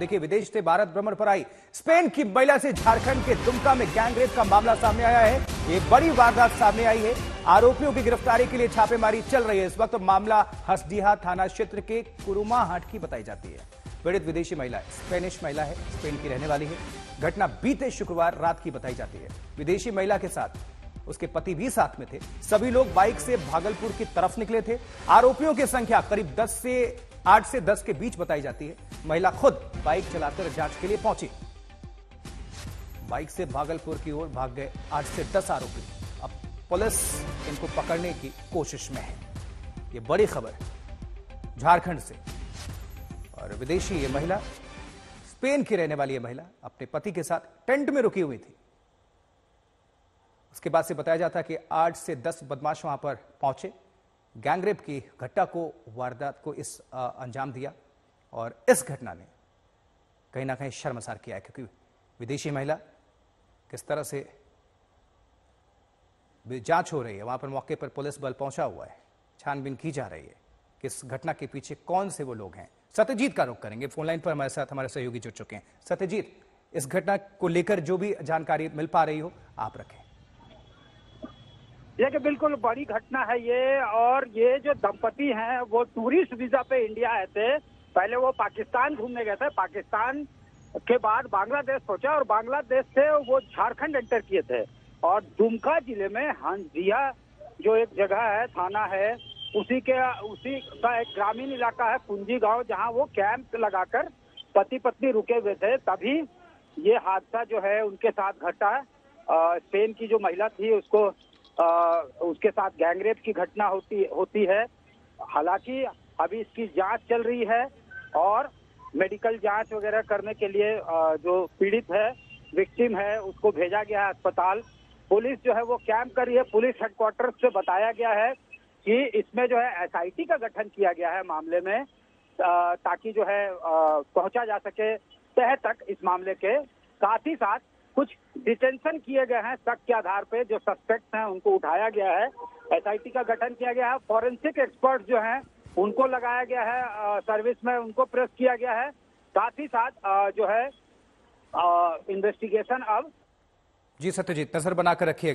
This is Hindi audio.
देखिए, विदेश से भारत भ्रमण पर आई। स्पेन की महिला से झारखंड के दुमका में गैंगरेप का मामला सामने आया है। एक बड़ी वारदात सामने आई है। आरोपियों की गिरफ्तारी के लिए छापेमारी चल रही है। इस वक्त मामला हसडीहा थाना क्षेत्र के कुरुमा हाट की बताई जाती है। पीड़ित विदेशी महिला स्पेनिश महिला है। स्पेन की रहने वाली है। घटना बीते शुक्रवार रात की बताई जाती है। विदेशी महिला के साथ उसके पति भी साथ में थे। सभी लोग बाइक से भागलपुर की तरफ़ निकले थे। आरोपियों की संख्या करीब 10 से 8 से 10 के बीच बताई जाती है। महिला खुद बाइक चलाकर जाँच के लिए पहुँची। बाइक से भागलपुर की ओर भाग गए आठ से 10 आरोपी। अब पुलिस इनको पकड़ने की कोशिश में है। ये बड़ी खबर झारखंड से। और विदेशी ये महिला, स्पेन की रहने वाली ये महिला अपने पति के साथ टेंट में रुकी हुई थी। उसके बाद से बताया जाता है कि आठ से दस बदमाश वहाँ पर पहुँचे। गैंगरेप की घटना को, वारदात को इस अंजाम दिया और इस घटना ने कहीं ना कहीं शर्मसार किया है क्योंकि विदेशी महिला किस तरह से जाँच हो रही है, वहाँ पर मौके पर पुलिस बल पहुँचा हुआ है, छानबीन की जा रही है कि इस घटना के पीछे कौन से वो लोग हैं। सत्यजीत का रुख करेंगे फोनलाइन पर हमारे साथ हमारे सहयोगी जुड़ चुके हैं। सत्यजीत, इस घटना को लेकर जो भी जानकारी मिल पा रही हो, आप रखें। कि बिल्कुल बड़ी घटना है ये, और ये जो दंपति हैं, वो टूरिस्ट वीज़ा पे इंडिया आए थे। पहले वो पाकिस्तान घूमने गए थे। पाकिस्तान के बाद बांग्लादेश पहुँचे, और बांग्लादेश से वो झारखंड एंटर किए थे। और दुमका ज़िले में हंजिया जो एक जगह है, थाना है, उसी के, उसी का एक ग्रामीण इलाका है, कुंजी गाँव, जहाँ वो कैंप लगाकर पति पत्नी रुके हुए थे। तभी ये हादसा जो है, उनके साथ घटा। स्पेन की जो महिला थी, उसको उसके साथ गैंगरेप की घटना होती होती है। हालाँकि अभी इसकी जाँच चल रही है और मेडिकल जाँच वगैरह करने के लिए जो पीड़ित है, विक्टिम है, उसको भेजा गया है अस्पताल। पुलिस जो है वो कैंप कर रही है। पुलिस हेडक्वार्टर से बताया गया है कि इसमें जो है एसआईटी का गठन किया गया है मामले में ताकि जो है पहुँचा जा सके तह तक इस मामले के। साथ ही साथ कुछ डिटेंशन किए गए हैं शक के आधार पे, जो सस्पेक्ट हैं, उनको उठाया गया है। एसआईटी का गठन किया गया है। फॉरेंसिक एक्सपर्ट जो हैं, उनको लगाया गया है सर्विस में उनको प्रेस किया गया है। साथ ही साथ जो है इन्वेस्टिगेशन अब जी सत्यजीत, नज़र बनाकर रखिएगा।